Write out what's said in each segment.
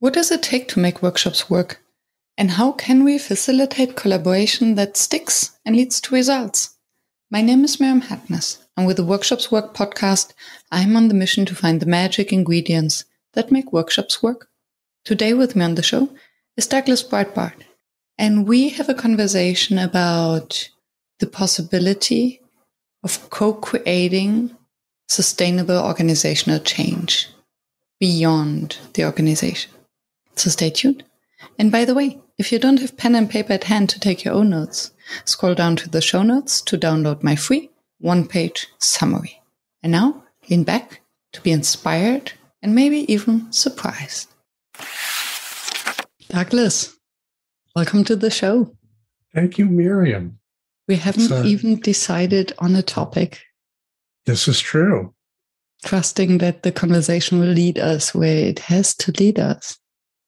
What does it take to make workshops work? And how can we facilitate collaboration that sticks and leads to results? My name is Myriam Hadnes, and with the Workshops Work podcast, I'm on the mission to find the magic ingredients that make workshops work. Today, with me on the show is Douglas Breitbart, and we have a conversation about the possibility of co creating sustainable organizational change beyond the organization. So stay tuned. And by the way, if you don't have pen and paper at hand to take your own notes, scroll down to the show notes to download my free one page summary. And now lean back to be inspired and maybe even surprised. Douglas, welcome to the show. Thank you, Myriam. We haven't so, even decided on a topic. This is true. Trusting that the conversation will lead us where it has to lead us.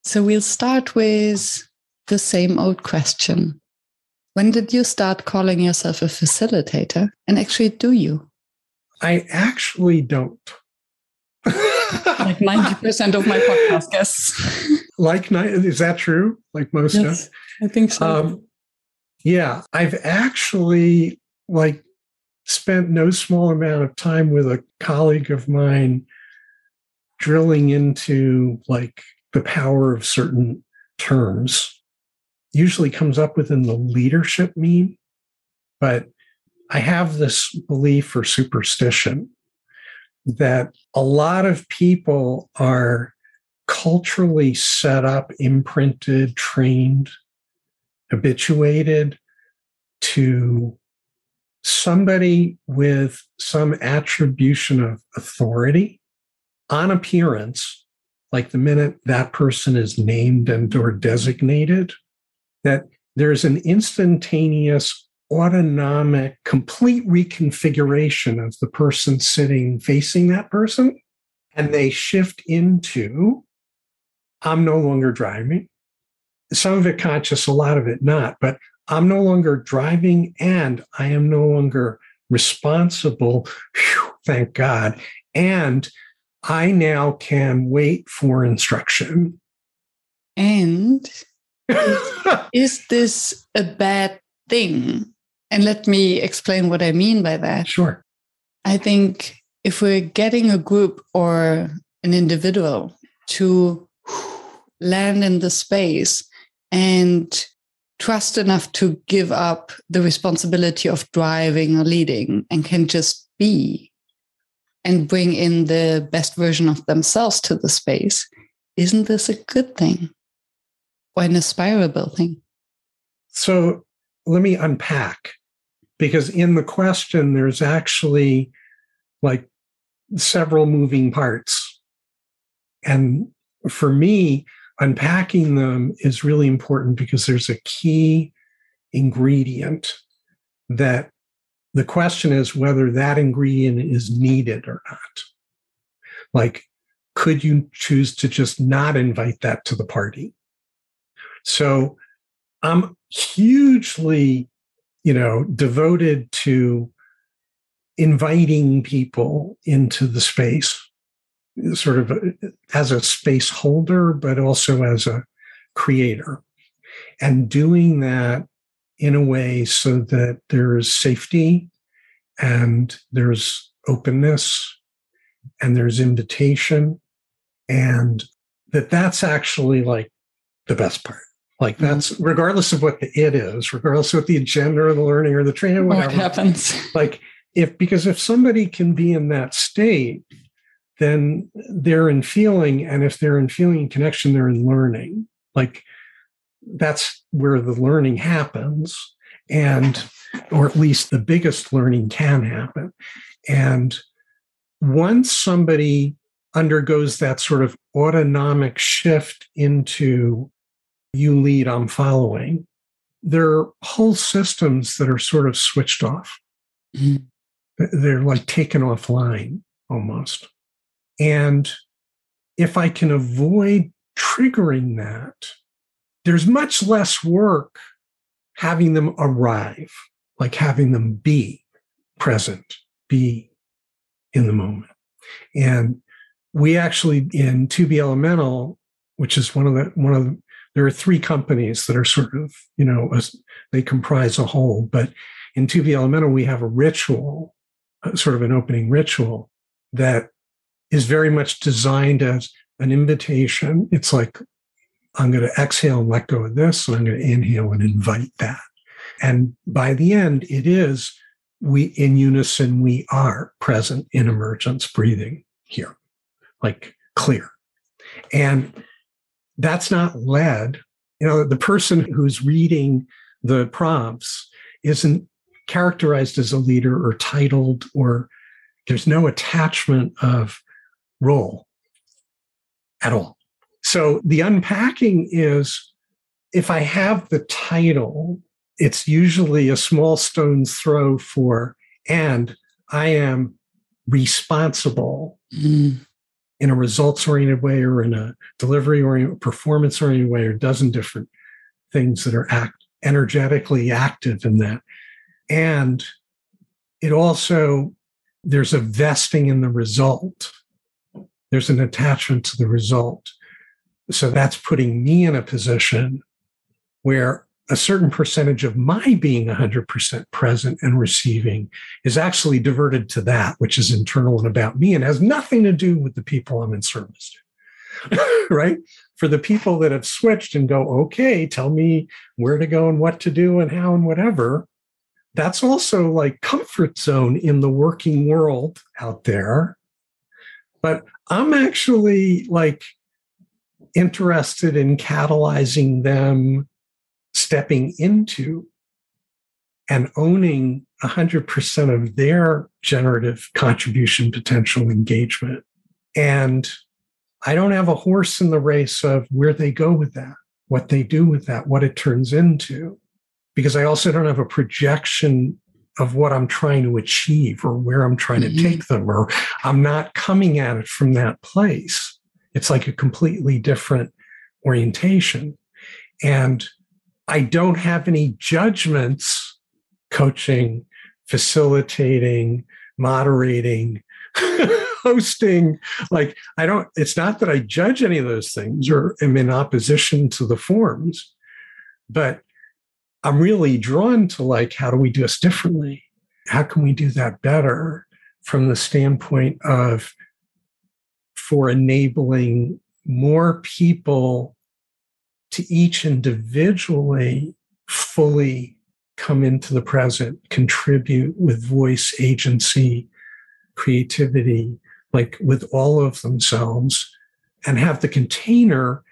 So we'll start with the same old question. When did you start calling yourself a facilitator? And actually, do you? I actually don't. like 90% of my podcast guests. like, is that true? Like most yes, of? I think so. Um, yeah, I've actually like spent no small amount of time with a colleague of mine drilling into like the power of certain terms. Usually comes up within the leadership meme, but I have this belief or superstition that a lot of people are culturally set up, imprinted, trained habituated to somebody with some attribution of authority on appearance like the minute that person is named and or designated that there's an instantaneous autonomic complete reconfiguration of the person sitting facing that person and they shift into i'm no longer driving some of it conscious, a lot of it not. But I'm no longer driving and I am no longer responsible. Whew, thank God. And I now can wait for instruction. And is this a bad thing? And let me explain what I mean by that. Sure. I think if we're getting a group or an individual to land in the space and trust enough to give up the responsibility of driving or leading and can just be and bring in the best version of themselves to the space, isn't this a good thing or an aspirable thing? So let me unpack because in the question, there's actually like several moving parts. And for me, unpacking them is really important because there's a key ingredient that the question is whether that ingredient is needed or not. Like, could you choose to just not invite that to the party? So I'm hugely, you know, devoted to inviting people into the space sort of uh, as a space holder, but also as a creator. And doing that in a way so that there's safety and there's openness and there's invitation and that that's actually like the best part like mm-hmm. that's mm-hmm. regardless of what the it is regardless of what the agenda or the learning or the training whatever what happens like if because if somebody can be in that state then they're in feeling. And if they're in feeling and connection, they're in learning. Like that's where the learning happens. And, or at least the biggest learning can happen. And once somebody undergoes that sort of autonomic shift into you lead, I'm following, there are whole systems that are sort of switched off. Mm-hmm. They're like taken offline almost. And if I can avoid triggering that, there's much less work having them arrive, like having them be present, be in the moment. And we actually, in 2BElemental, which is one of the one of the, there are three companies that are sort of you know as they comprise a whole. But in 2BElemental, we have a ritual, sort of an opening ritual that is very much designed as an invitation. It's like I'm going to exhale and let go of this, and I'm going to inhale and invite that. And by the end, it is we in unison, we are present in emergence breathing here, like clear. And that's not led. You know, the person who's reading the prompts isn't characterized as a leader or titled or there's no attachment of role at all. So the unpacking is if I have the title, it's usually a small stone's throw for, and I am responsible mm. in a results oriented way or in a delivery oriented, performance oriented way, or a dozen different things that are act, energetically active in that. And it also, there's a vesting in the result. There's an attachment to the result. So that's putting me in a position where a certain percentage of my being 100% present and receiving is actually diverted to that, which is internal and about me and has nothing to do with the people I'm in service to. right? For the people that have switched and go, okay, tell me where to go and what to do and how and whatever, that's also like comfort zone in the working world out there. But I'm actually like interested in catalyzing them stepping into and owning 100% of their generative contribution potential engagement. And I don't have a horse in the race of where they go with that, what they do with that, what it turns into, because I also don't have a projection of what I'm trying to achieve or where I'm trying mm-hmm. to take them, or I'm not coming at it from that place. It's like a completely different orientation. And I don't have any judgments coaching, facilitating, moderating, hosting. Like, I don't, it's not that I judge any of those things or am in opposition to the forms, but I'm really drawn to like, how do we do this differently? How can we do that better from the standpoint of for enabling more people to each individually fully come into the present, contribute with voice, agency, creativity, like with all of themselves, and have the container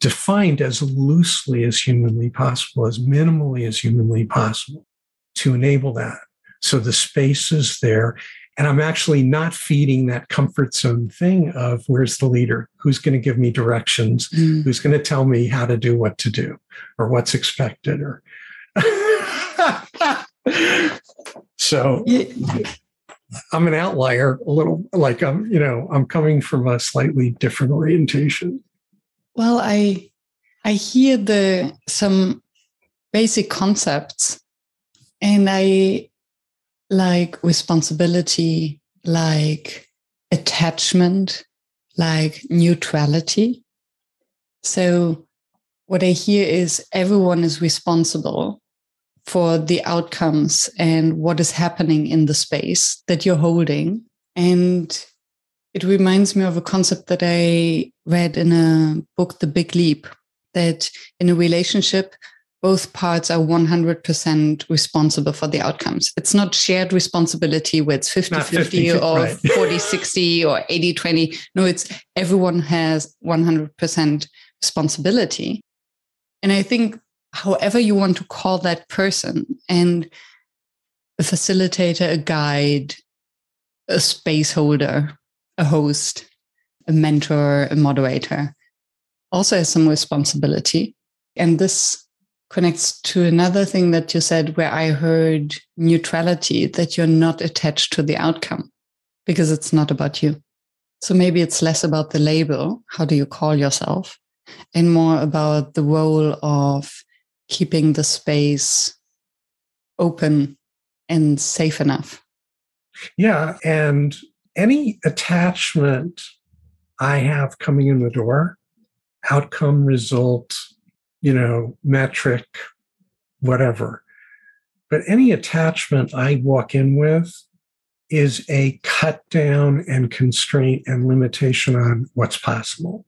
defined as loosely as humanly possible, as minimally as humanly possible to enable that. So the space is there and I'm actually not feeding that comfort zone thing of where's the leader? Who's going to give me directions? Mm. Who's going to tell me how to do what to do or what's expected or so I'm an outlier a little like I'm, you know, I'm coming from a slightly different orientation. Well, I I hear the some basic concepts and I like responsibility, like attachment, like neutrality. So, what I hear is everyone is responsible for the outcomes and what is happening in the space that you're holding. And it reminds me of a concept that I read in a book, The Big Leap, that in a relationship, both parts are 100% responsible for the outcomes. It's not shared responsibility where it's 50 50 or 40 60 or 80 20. No, it's everyone has 100% responsibility. And I think, however you want to call that person, and a facilitator, a guide, a space holder, a host, a mentor, a moderator, also has some responsibility. And this connects to another thing that you said where I heard neutrality, that you're not attached to the outcome because it's not about you. So maybe it's less about the label, how do you call yourself, and more about the role of keeping the space open and safe enough. Yeah. And any attachment I have coming in the door outcome result, you know, metric, whatever. But any attachment I walk in with is a cut down and constraint and limitation on what's possible.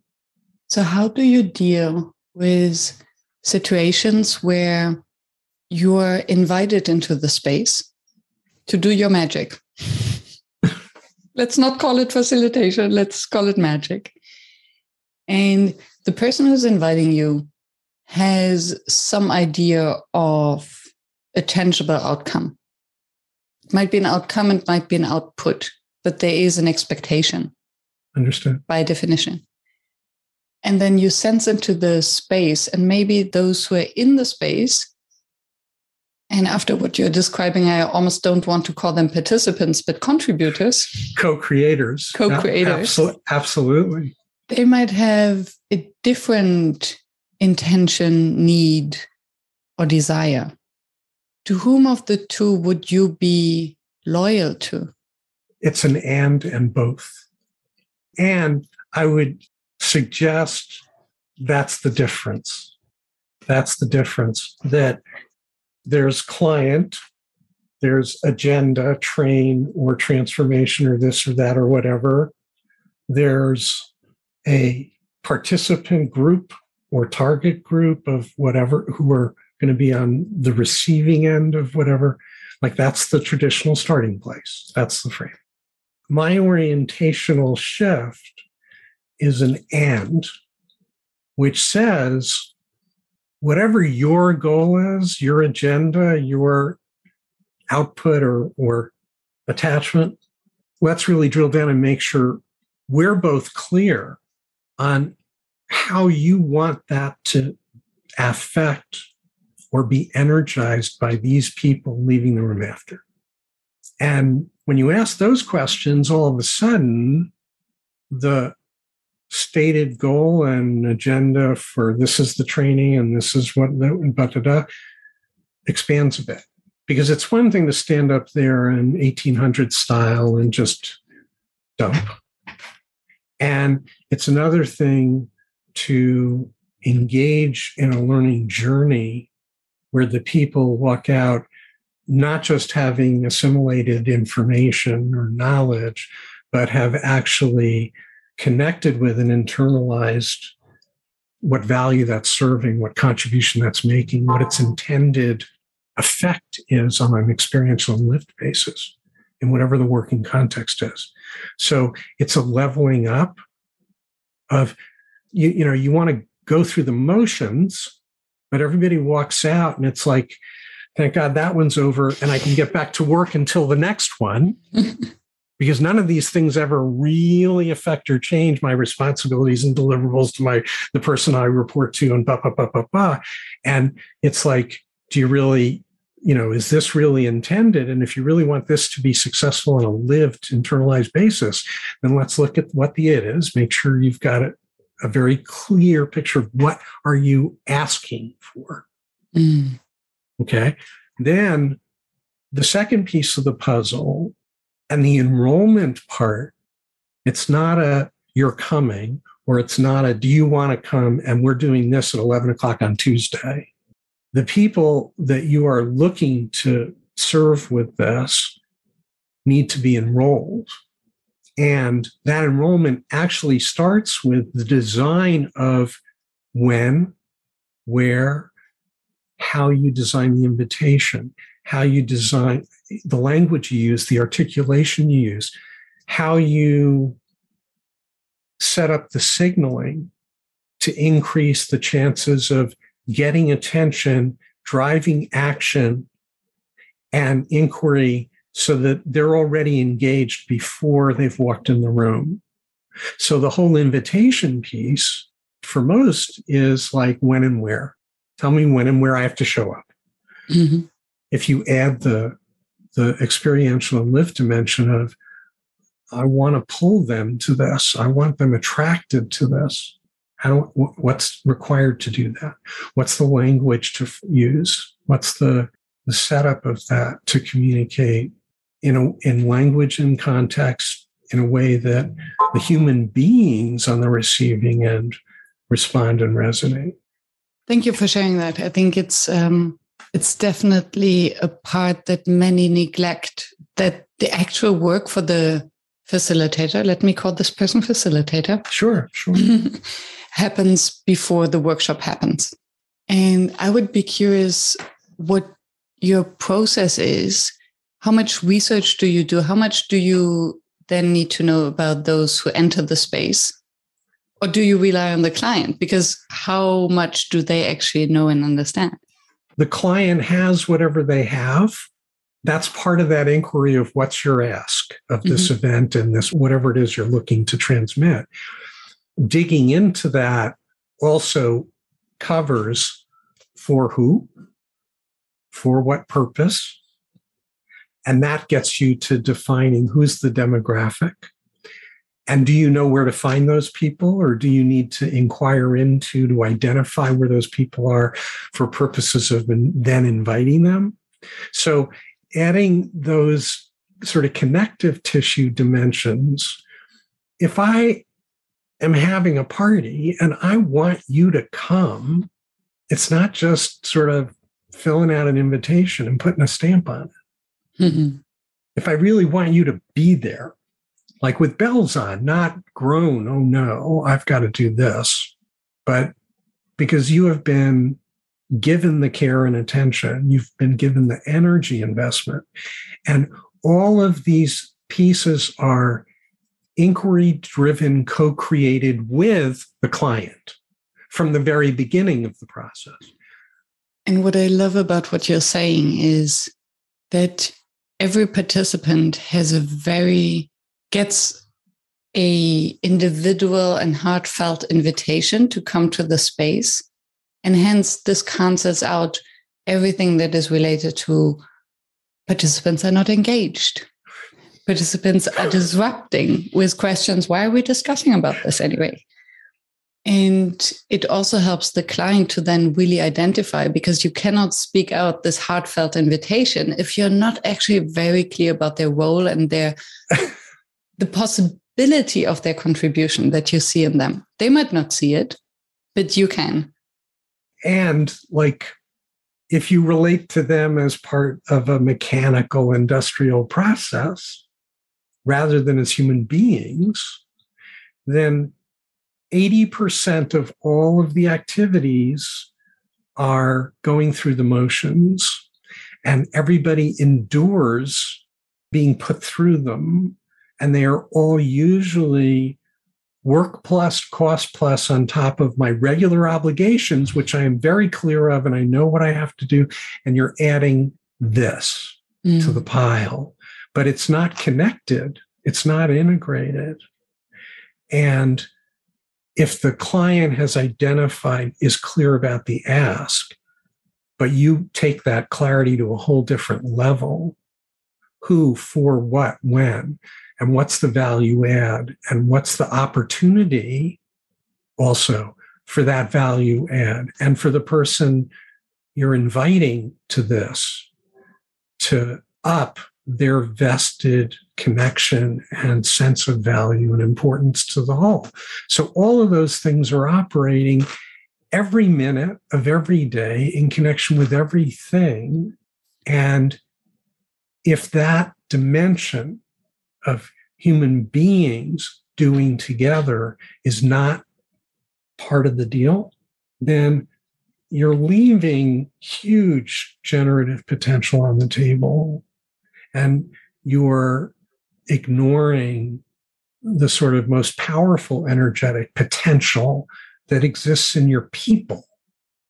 So, how do you deal with situations where you're invited into the space to do your magic? let's not call it facilitation, let's call it magic. And the person who's inviting you has some idea of a tangible outcome. It might be an outcome, it might be an output, but there is an expectation. Understood. By definition. And then you sense into the space, and maybe those who are in the space and after what you're describing, I almost don't want to call them participants, but contributors, co creators. Co creators. absolutely. They might have a different intention, need, or desire. To whom of the two would you be loyal to? It's an and and both. And I would suggest that's the difference. That's the difference that there's client, there's agenda, train, or transformation, or this or that, or whatever. There's a participant group or target group of whatever who are going to be on the receiving end of whatever. Like that's the traditional starting place. That's the frame. My orientational shift is an and, which says whatever your goal is, your agenda, your output or, or attachment, let's really drill down and make sure we're both clear on how you want that to affect or be energized by these people leaving the room after. And when you ask those questions, all of a sudden, the stated goal and agenda for this is the training and this is what the da, da, da, expands a bit. Because it's one thing to stand up there in 1800 style and just dump. And it's another thing to engage in a learning journey where the people walk out not just having assimilated information or knowledge, but have actually connected with and internalized what value that's serving, what contribution that's making, what its intended effect is on an experiential and lived basis in whatever the working context is. So it's a leveling up of, you, you know, you want to go through the motions, but everybody walks out and it's like, thank God that one's over and I can get back to work until the next one. because none of these things ever really affect or change my responsibilities and deliverables to my the person I report to and blah blah blah blah blah. And it's like, do you really, you know, is this really intended? And if you really want this to be successful on a lived, internalized basis, then let's look at what the it is. Make sure you've got a, a very clear picture of what are you asking for. Mm. Okay. Then the second piece of the puzzle and the enrollment part, it's not a you're coming or it's not a do you want to come and we're doing this at 11 o'clock on Tuesday. The people that you are looking to serve with this need to be enrolled. And that enrollment actually starts with the design of when, where, how you design the invitation, how you design the language you use, the articulation you use, how you set up the signaling to increase the chances of getting attention, driving action, and inquiry so that they're already engaged before they've walked in the room. So the whole invitation piece for most is like when and where. Tell me when and where I have to show up. Mm-hmm. If you add the the experiential and lived dimension of I want to pull them to this. I want them attracted to this. How what's required to do that? What's the language to use? What's the the setup of that to communicate in a, in language and context in a way that the human beings on the receiving end respond and resonate. Thank you for sharing that. I think it's um, it's definitely a part that many neglect. That the actual work for the facilitator, let me call this person facilitator. Sure, sure. happens before the workshop happens. And I would be curious what your process is. How much research do you do? How much do you then need to know about those who enter the space? Or do you rely on the client? Because how much do they actually know and understand? The client has whatever they have. That's part of that inquiry of what's your ask of this mm-hmm. event and this, whatever it is you're looking to transmit. Digging into that also covers for who, for what purpose, and that gets you to defining who's the demographic. And do you know where to find those people, or do you need to inquire into to identify where those people are for purposes of then inviting them? So, adding those sort of connective tissue dimensions, if I am having a party and I want you to come, it's not just sort of filling out an invitation and putting a stamp on it. Mm-hmm. If I really want you to be there, like with bells on, not groan, oh no, I've got to do this, but because you have been given the care and attention, you've been given the energy investment. And all of these pieces are inquiry driven, co created with the client from the very beginning of the process. And what I love about what you're saying is that every participant has a very gets a individual and heartfelt invitation to come to the space. And hence this cancels out everything that is related to participants are not engaged. Participants are disrupting with questions. Why are we discussing about this anyway and it also helps the client to then really identify because you cannot speak out this heartfelt invitation if you're not actually very clear about their role and their the possibility of their contribution that you see in them. They might not see it, but you can. And like if you relate to them as part of a mechanical industrial process rather than as human beings, then 80% of all of the activities are going through the motions, and everybody endures being put through them. And they are all usually work plus, cost plus on top of my regular obligations, which I am very clear of and I know what I have to do. And you're adding this mm. to the pile, but it's not connected, it's not integrated. And if the client has identified, is clear about the ask, but you take that clarity to a whole different level who, for what, when, and what's the value add, and what's the opportunity also for that value add, and for the person you're inviting to this to up their vested connection and sense of value and importance to the whole. So all of those things are operating every minute of every day in connection with everything. And if that dimension of human beings doing together is not part of the deal, then you're leaving huge generative potential on the table and you're ignoring the sort of most powerful energetic potential that exists in your people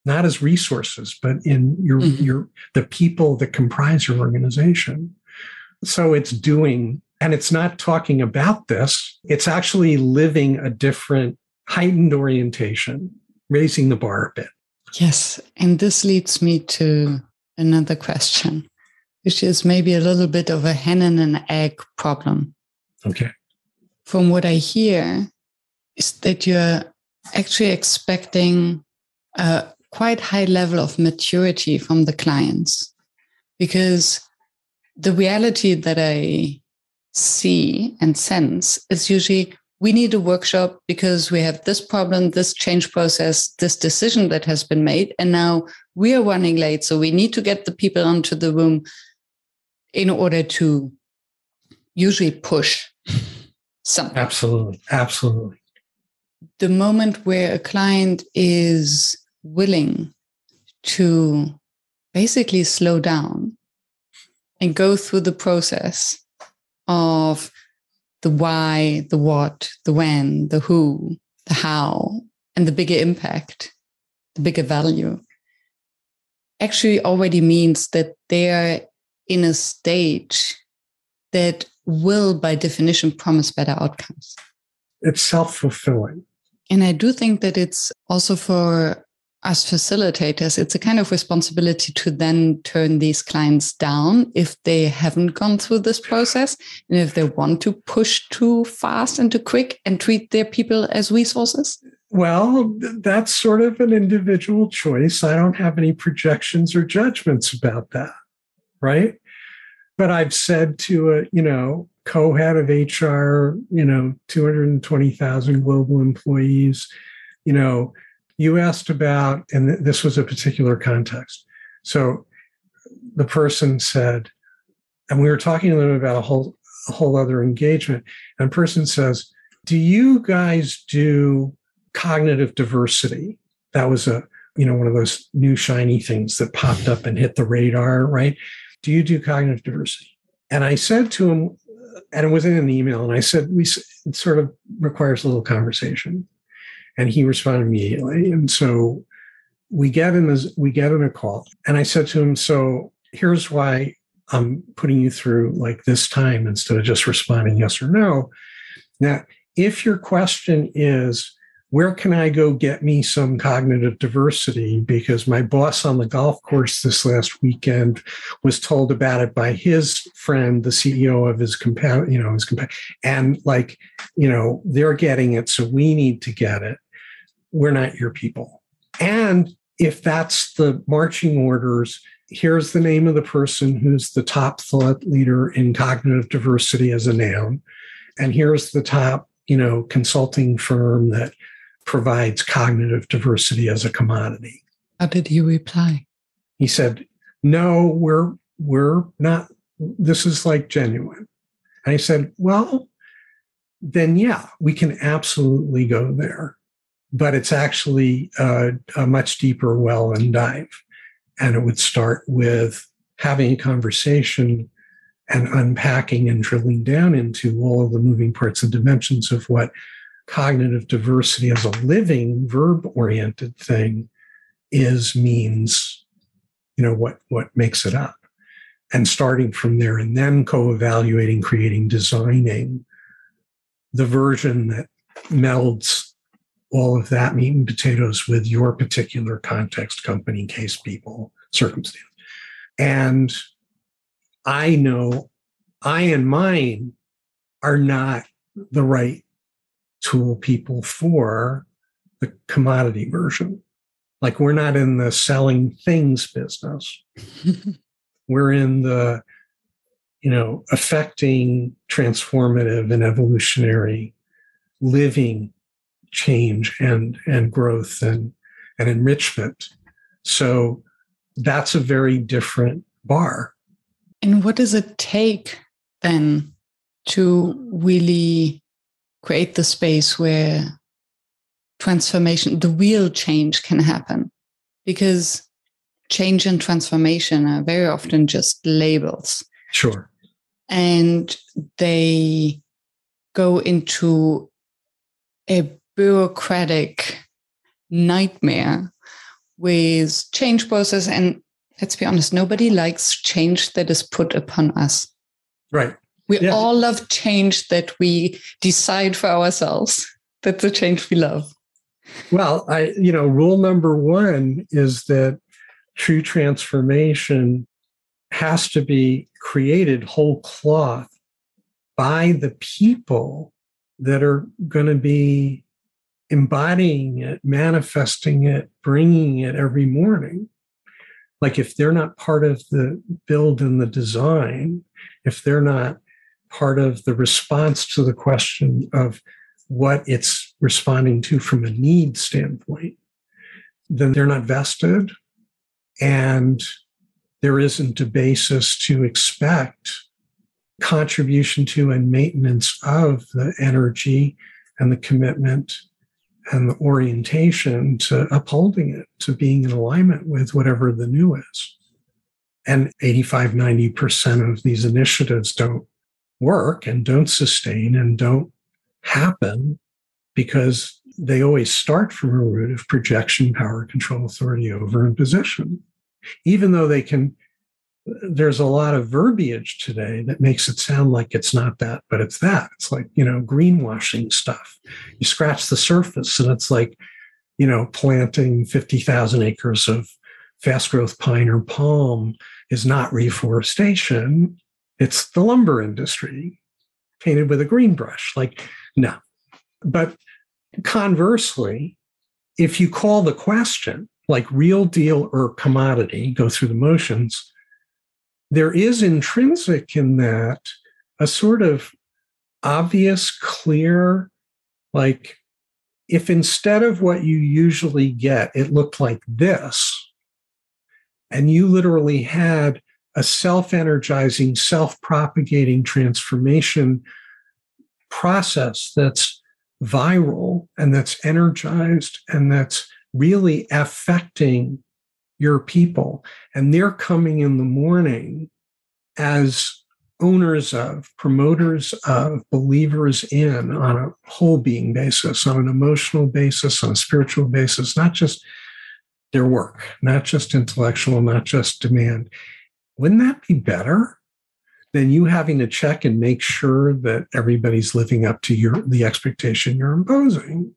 not as resources but in your mm-hmm. your the people that comprise your organization. So it's doing and it's not talking about this it's actually living a different heightened orientation raising the bar a bit. Yes and this leads me to another question which is maybe a little bit of a hen and an egg problem. Okay. From what I hear, is that you're actually expecting a quite high level of maturity from the clients because the reality that I see and sense is usually we need a workshop because we have this problem, this change process, this decision that has been made. And now we are running late. So we need to get the people onto the room in order to usually push something. Absolutely. Absolutely. The moment where a client is willing to basically slow down and go through the process of the why, the what, the when, the who, the how, and the bigger impact, the bigger value, actually already means that they're in a stage that will, by definition, promise better outcomes. It's self fulfilling. And I do think that it's also for us facilitators, it's a kind of responsibility to then turn these clients down if they haven't gone through this process and if they want to push too fast and too quick and treat their people as resources? Well, that's sort of an individual choice. I don't have any projections or judgments about that, right? But I've said to a, you know, co-head of HR, you know, 220,000 global employees, you know, you asked about, and this was a particular context. So the person said, and we were talking to them about a whole a whole other engagement. And person says, "Do you guys do cognitive diversity?" That was a you know one of those new shiny things that popped up and hit the radar, right? Do you do cognitive diversity? And I said to him, and it was in an email, and I said, "We it sort of requires a little conversation." and he responded immediately. And so we get in this, we get in a call, and I said to him, "So here's why I'm putting you through like this time instead of just responding yes or no." Now, if your question is, where can I go get me some cognitive diversity? Because my boss on the golf course this last weekend was told about it by his friend, the CEO of his compa- you know, his compa- and like, you know, they're getting it, so we need to get it we're not your people. And if that's the marching orders, here's the name of the person who's the top thought leader in cognitive diversity as a noun. And here's the top, you know, consulting firm that provides cognitive diversity as a commodity. How did he reply? He said, No, we're we're not this is like genuine. And I said, Well, then yeah, we can absolutely go there but it's actually a, a much deeper well and dive. And it would start with having a conversation and unpacking and drilling down into all of the moving parts and dimensions of what cognitive diversity as a living verb oriented thing is means you know what what makes it up and starting from there and then co-evaluating creating designing the version that melds all of that meat and potatoes with your particular context, company, case, people, circumstance. And I know I and mine are not the right tool people for the commodity version. Like we're not in the selling things business. we're in the, you know, affecting transformative and evolutionary living change and and growth and and enrichment. So that's a very different bar. And what does it take then to really create the space where transformation, the real change can happen? Because change and transformation are very often just labels. Sure. And they go into a bureaucratic nightmare with change process and let's be honest nobody likes change that is put upon us right we yeah. all love change that we decide for ourselves that's the change we love well i you know rule number one is that true transformation has to be created whole cloth by the people that are going to be embodying it, manifesting it, bringing it every morning. Like if they're not part of the build and the design, if they're not part of the response to the question of what it's responding to from a need standpoint, then they're not vested and there isn't a basis to expect contribution to and maintenance of the energy and the commitment and the orientation to upholding it, to being in alignment with whatever the new is. And 85, 90% of these initiatives don't work and don't sustain and don't happen because they always start from a root of projection, power, control, authority over, and position. Even though they can, there's a lot of verbiage today that makes it sound like it's not that, but it's that. It's like, you know, greenwashing stuff. You scratch the surface and it's like, you know, planting 50,000 acres of fast growth pine or palm is not reforestation. It's the lumber industry painted with a green brush. Like, no. But conversely, if you call the question like real deal or commodity, go through the motions, there is intrinsic in that a sort of obvious, clear, like if instead of what you usually get, it looked like this, and you literally had a self energizing, self propagating transformation process that's viral and that's energized and that's really affecting your people. And they're coming in the morning as owners of, promoters of, believers in on a whole being basis, on an emotional basis, on a spiritual basis, not just their work, not just intellectual, not just demand. Wouldn't that be better than you having to check and make sure that everybody's living up to your the expectation you're imposing?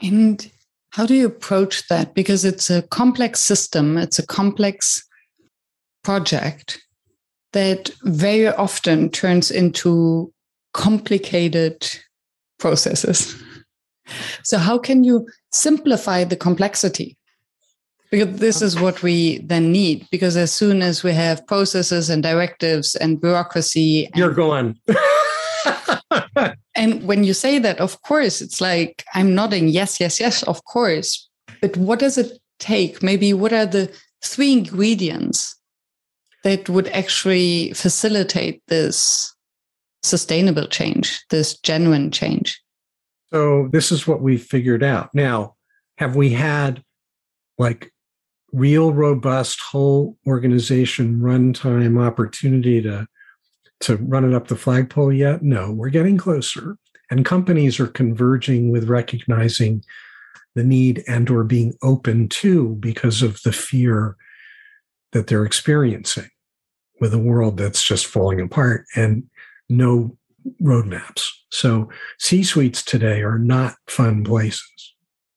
And how do you approach that? Because it's a complex system, it's a complex project that very often turns into complicated processes. So, how can you simplify the complexity? Because this is what we then need. Because as soon as we have processes and directives and bureaucracy, and you're gone. and when you say that, of course, it's like I'm nodding, yes, yes, yes, of course. But what does it take? Maybe what are the three ingredients that would actually facilitate this sustainable change, this genuine change? So, this is what we figured out. Now, have we had like real robust whole organization runtime opportunity to to run it up the flagpole yet? No, we're getting closer. And companies are converging with recognizing the need and or being open to because of the fear that they're experiencing with a world that's just falling apart and no roadmaps. So C suites today are not fun places.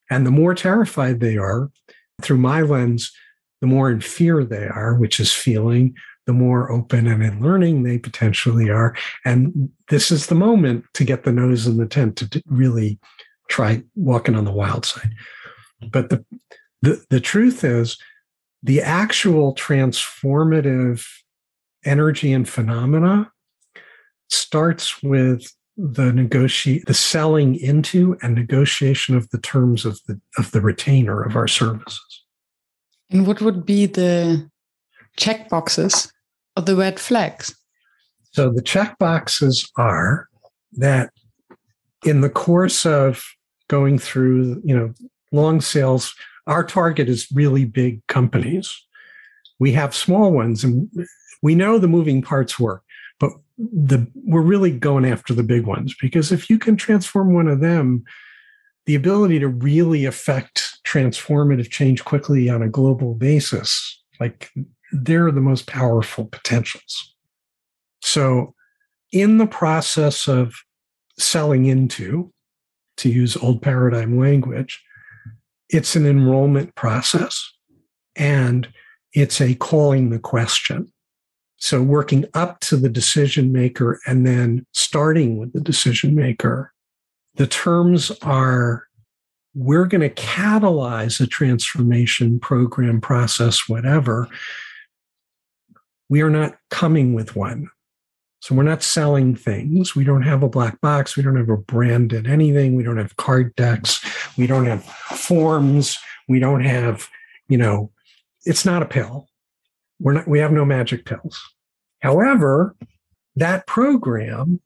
And the more terrified they are, through my lens, the more in fear they are, which is feeling, the more open and in learning they potentially are. And this is the moment to get the nose in the tent to really try walking on the wild side. But the, the, the truth is, the actual transformative energy and phenomena starts with the negotiate the selling into and negotiation of the terms of the of the retainer of our services. And what would be the check boxes or the red flags? So the check boxes are that in the course of going through, you know, long sales, our target is really big companies. We have small ones and we know the moving parts work, the we're really going after the big ones because if you can transform one of them, the ability to really affect transformative change quickly on a global basis, like they're the most powerful potentials. So, in the process of selling into, to use old paradigm language, it's an enrollment process and it's a calling the question. So, working up to the decision maker and then starting with the decision maker, the terms are we're going to catalyze a transformation program, process, whatever we are not coming with one. So we're not selling things. We don't have a black box. We don't have a branded anything. We don't have card decks. We don't have forms. We don't have, you know, it's not a pill. We're not, we have no magic pills. However, that program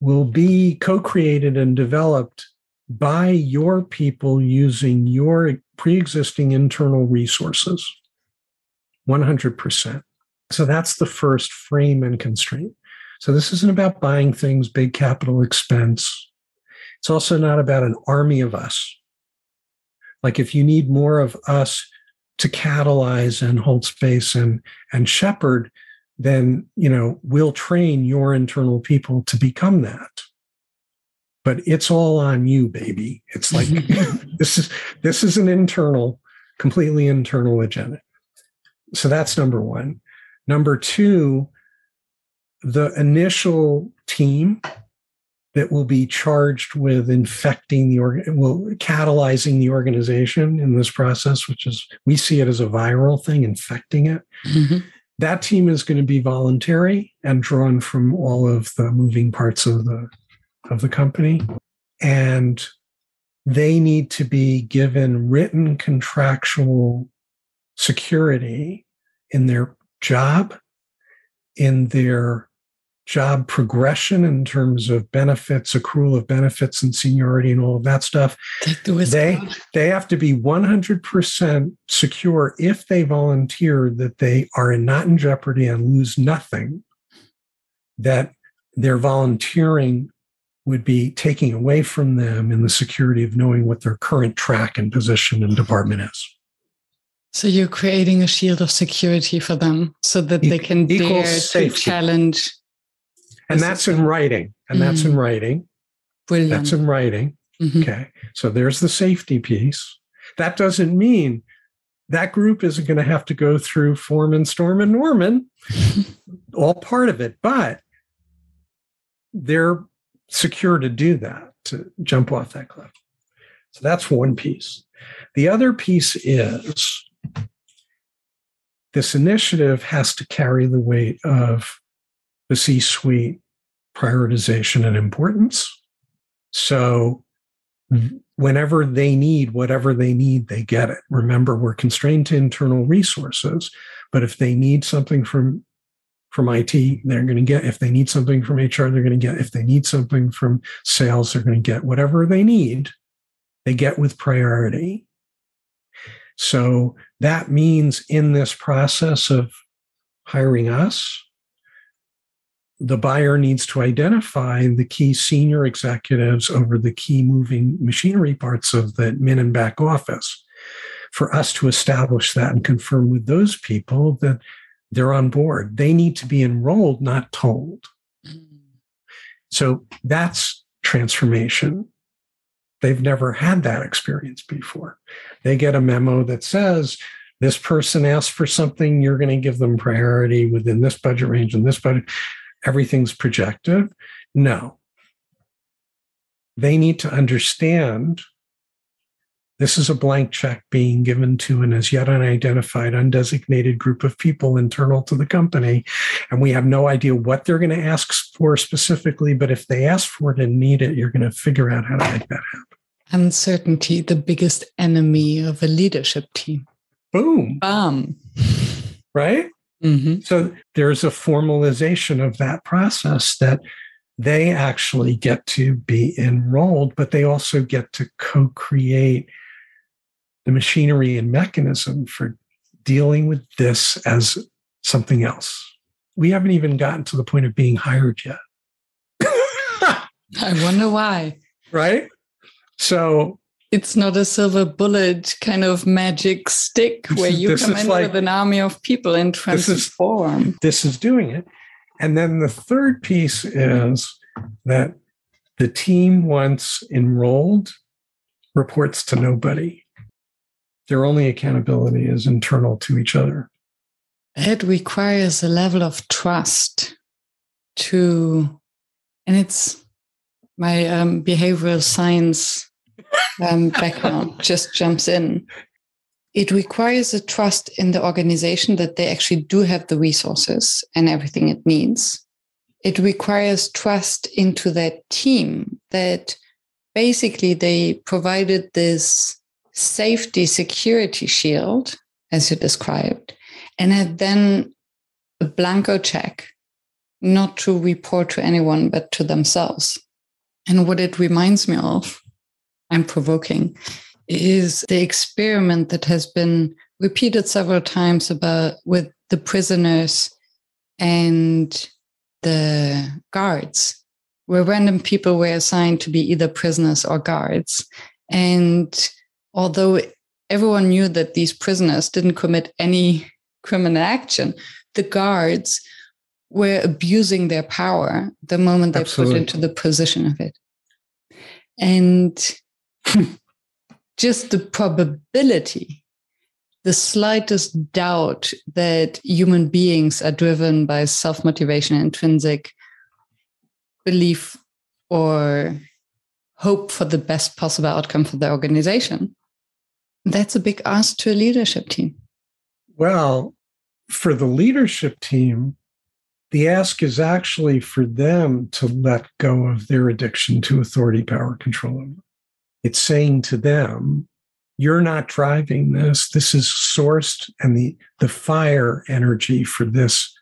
will be co-created and developed by your people using your pre-existing internal resources 100% so that's the first frame and constraint so this isn't about buying things, big capital expense. It's also not about an army of us. Like if you need more of us to catalyze and hold space and and shepherd, then you know we'll train your internal people to become that. But it's all on you, baby. It's like this is this is an internal, completely internal agenda. So that's number one. Number two, the initial team that will be charged with infecting the organ, will catalyzing the organization in this process, which is we see it as a viral thing, infecting it. Mm-hmm. That team is going to be voluntary and drawn from all of the moving parts of the of the company, and they need to be given written contractual security in their job, in their job progression in terms of benefits, accrual of benefits and seniority and all of that stuff. They they have to be 100% secure if they volunteer that they are not in jeopardy and lose nothing that their volunteering would be taking away from them in the security of knowing what their current track and position and department is. So you're creating a shield of security for them so that they can dare safety. to challenge and that's in writing. And that's in mm. writing. Brilliant. that's in writing. Mm-hmm. okay. So there's the safety piece. That doesn't mean that group isn't going to have to go through forming storming and norming. All part of it. But they're secure to do that to jump off that cliff. So that's one piece. The other piece is this initiative has to carry the weight of the C suite prioritization and importance. So whenever they need whatever they need, they get it. Remember, we're constrained to internal resources, but if they need something from from IT, they're going to get. If they need something from HR, they're going to get. If they need something from sales, they're going to get whatever they need. They get with priority. So that means in this process of hiring us, the buyer needs to identify the key senior executives over the key moving machinery parts of the min and back office for us to establish that and confirm with those people that they're on board. They need to be enrolled, not told. So that's transformation. They've never had that experience before. They get a memo that says, this person asked for something, you're going to give them priority within this budget range and this budget everything's projective. No. They need to understand this is a blank check being given to an as yet unidentified, undesignated group of people internal to the company. And we have no idea what they're going to ask for specifically. But if they ask for it and need it, you're going to figure out how to make that happen. Uncertainty, the biggest enemy of a leadership team. Boom. Bam. Right? Mm-hmm. So there's a formalization of that process that they actually get to be enrolled, but they also get to co create the machinery and mechanism for dealing with this as something else. We haven't even gotten to the point of being hired yet. I wonder why. Right? So it's not a silver bullet kind of magic stick where you come in like, with an army of people and transform. This is, this is doing it. And then the third piece is that the team, once enrolled, reports to nobody. Their only accountability is internal to each other. It requires a level of trust to, and it's my um, behavioral science um, background just jumps in. It requires a trust in the organization that they actually do have the resources and everything it needs it requires trust into that team that basically they provided this safety security shield, as you described, and had then a blanco check not to report to anyone but to themselves. And what it reminds me of, I'm provoking, is the experiment that has been repeated several times about with the prisoners and the guards, where random people were assigned to be either prisoners or guards. And although everyone knew that these prisoners didn't commit any criminal action, the guards were abusing their power the moment they Absolutely. put into the position of it. And just the probability, the slightest doubt that human beings are driven by self motivation, intrinsic belief, or hope for the best possible outcome for the organization, that's a big ask to a leadership team. Well, for the leadership team, the ask is actually for them to let go of their addiction to authority, power, control. It's saying to them, you're not driving this. This is sourced, and the, the fire energy for this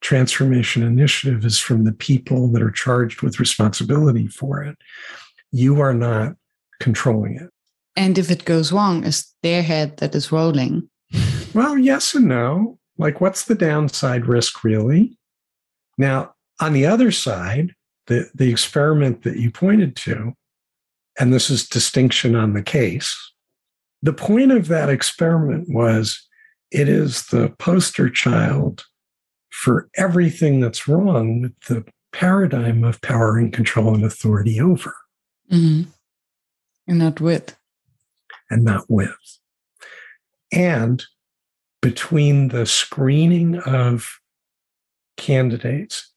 transformation initiative is from the people that are charged with responsibility for it. You are not controlling it. And if it goes wrong, it's their head that is rolling. Well, yes and no. Like, what's the downside risk, really? Now, on the other side, the, the experiment that you pointed to, and this is distinction on the case, the point of that experiment was it is the poster child for everything that's wrong with the paradigm of power and control and authority over. Mm-hmm. And not with. And not with. And between the screening of candidates,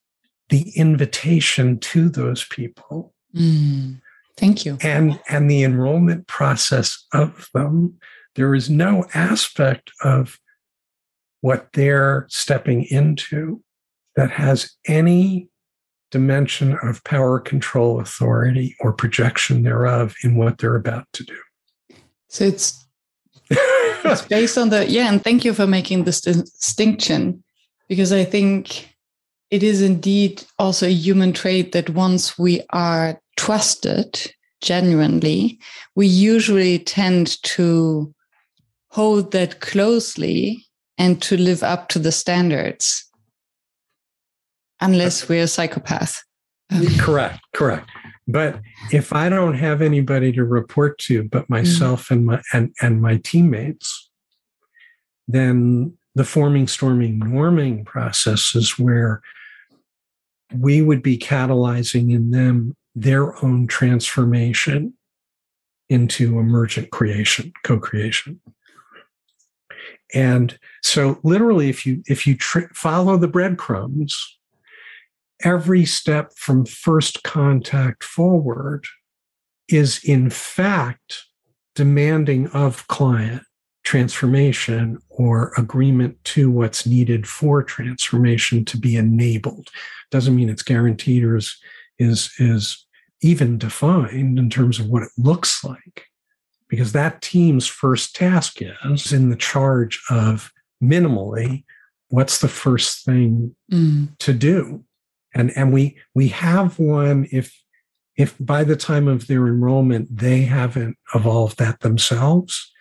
the invitation to those people. Mm, thank you. And, and the enrollment process of them. There is no aspect of what they're stepping into that has any dimension of power, control, authority, or projection thereof in what they're about to do. So it's it's based on the yeah, and thank you for making this distinction because I think it is indeed also a human trait that once we are trusted genuinely, we usually tend to hold that closely and to live up to the standards, unless we're a psychopath. correct, correct. But if I don't have anybody to report to but mm. myself mm. and my and, and my teammates, then the forming, storming, norming process is where we would be catalyzing in them their own transformation into emergent creation, co-creation. And so literally if you if you tr- follow the breadcrumbs every step from first contact forward is in fact demanding of client transformation or agreement to what's needed for transformation to be enabled doesn't mean it's guaranteed or is is is even defined in terms of what it looks like. Because that team's first task is in the charge of minimally what's the first thing mm. to do? And and we we have one if if by the time of their enrollment they haven't evolved that themselves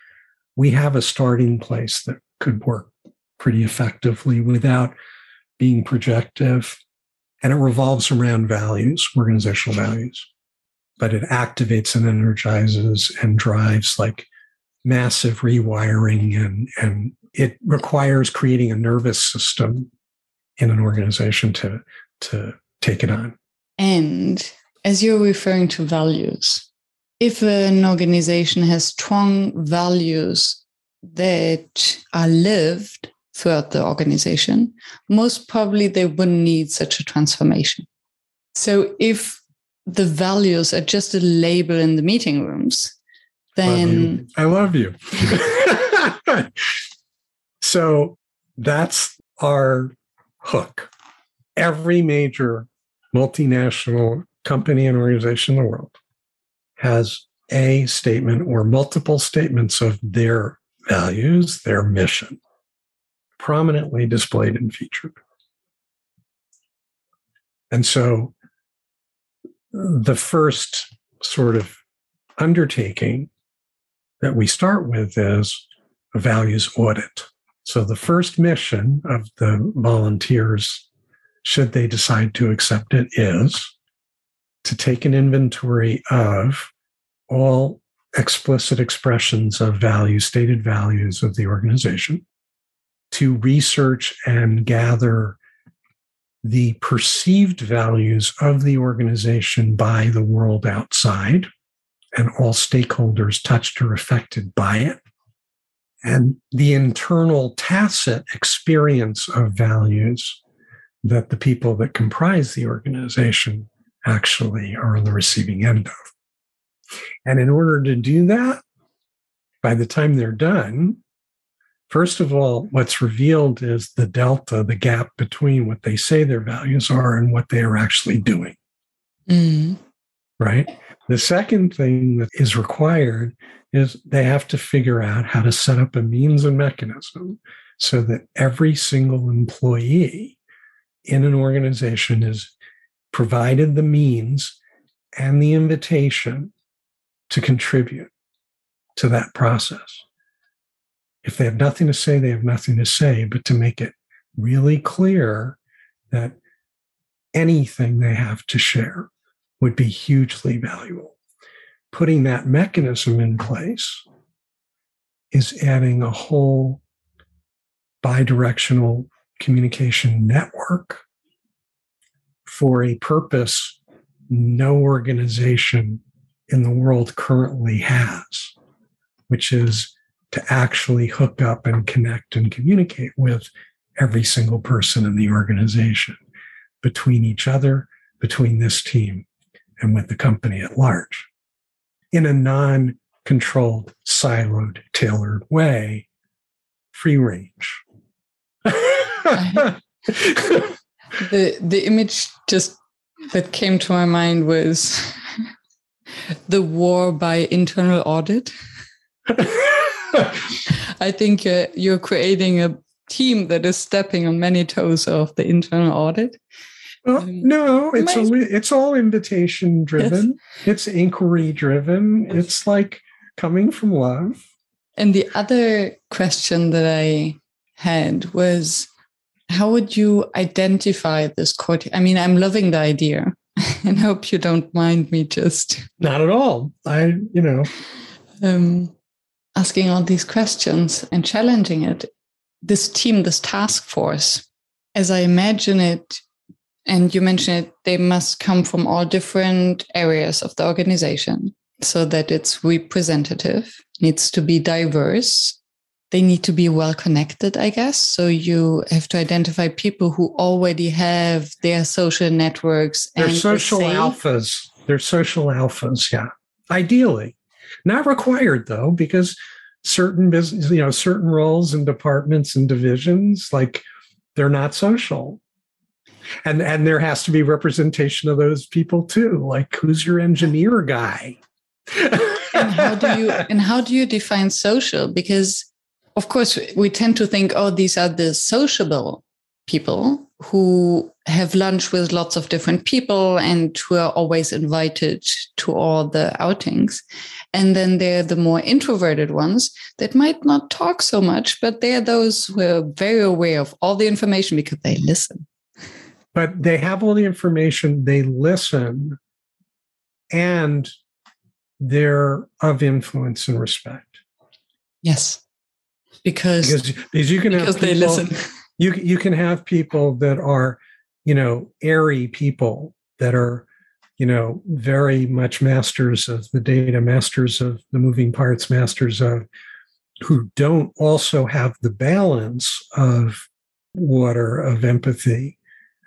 we have a starting place that could work pretty effectively without being projective and it revolves around values, organizational values, but it activates and energizes and drives like massive rewiring and, and it requires creating a nervous system in an organization to, to take it on. And as you're referring to values, if an organization has strong values that are lived throughout the organization, most probably they wouldn't need such a transformation. So if the values are just a label in the meeting rooms, then love I love you. so that's our hook. Every major multinational company and organization in the world has a statement or multiple statements of their values, their mission, prominently displayed and featured. And so the first sort of undertaking that we start with is a values audit. So the first mission of the volunteers, should they decide to accept it, is to take an inventory of all explicit expressions of values, stated values of the organization, to research and gather the perceived values of the organization by the world outside and all stakeholders touched or affected by it, and the internal tacit experience of values that the people that comprise the organization actually are on the receiving end of. And in order to do that, by the time they're done, first of all, what's revealed is the delta, the gap between what they say their values are and what they are actually doing. Mm. Right? The second thing that is required is they have to figure out how to set up a means and mechanism so that every single employee in an organization is provided the means and the invitation to contribute to that process. If they have nothing to say, they have nothing to say, but to make it really clear that anything they have to share would be hugely valuable. Putting that mechanism in place is adding a whole bidirectional communication network for a purpose no organization in the world currently has, which is to actually hook up and connect and communicate with every single person in the organization between each other, between this team, and with the company at large in a non controlled, siloed, tailored way, free range. the the image just that came to my mind was the war by internal audit. I think uh, you're creating a team that is stepping on many toes of the internal audit. Well, um, no, it's a, it's all invitation driven. Yes. It's inquiry driven. It's like coming from love. And the other question that I had was how would you identify this court? I mean, I'm loving the idea and hope you don't mind me just not at all. I, you know, um, asking all these questions and challenging it. This team, this task force, as I imagine it, and you mentioned it, they must come from all different areas of the organization so that it's representative, needs to be diverse. They need to be well connected, I guess. So you have to identify people who already have their social networks. They're social alphas. They're social alphas, yeah. Ideally. Not required though, because certain business, you know, certain roles and departments and divisions, like they're not social. And and there has to be representation of those people too. Like who's your engineer guy? And how do you and how do you define social? Because of course we tend to think oh these are the sociable people who have lunch with lots of different people and who are always invited to all the outings. And then there are the more introverted ones that might not talk so much, but they're those who are very aware of all the information because they listen but they have all the information, they listen, and they're of influence and respect. Yes. Because, because, because you can because have people, they listen. You, you can have people that are, you know, airy people that are, you know, very much masters of the data, masters of the moving parts, masters of who don't also have the balance of water, of empathy,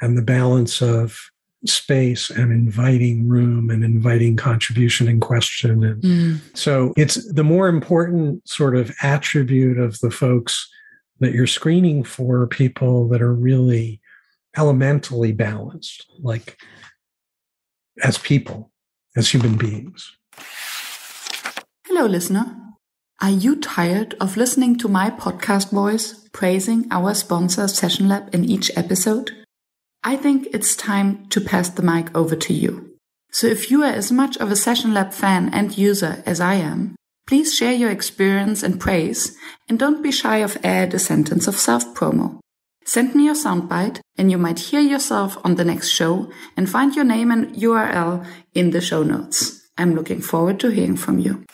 and the balance of space and inviting room and inviting contribution and question and mm. so it's the more important sort of attribute of the folks that you're screening for people that are really elementally balanced like as people, as human beings. Hello, listener. Are you tired of listening to my podcast voice praising our sponsor SessionLab in each episode? I think it's time to pass the mic over to you. So if you are as much of a SessionLab fan and user as I am, please share your experience and praise and don't be shy of add a sentence of self promo. Send me your soundbite and you might hear yourself on the next show and find your name and URL in the show notes. I'm looking forward to hearing from you.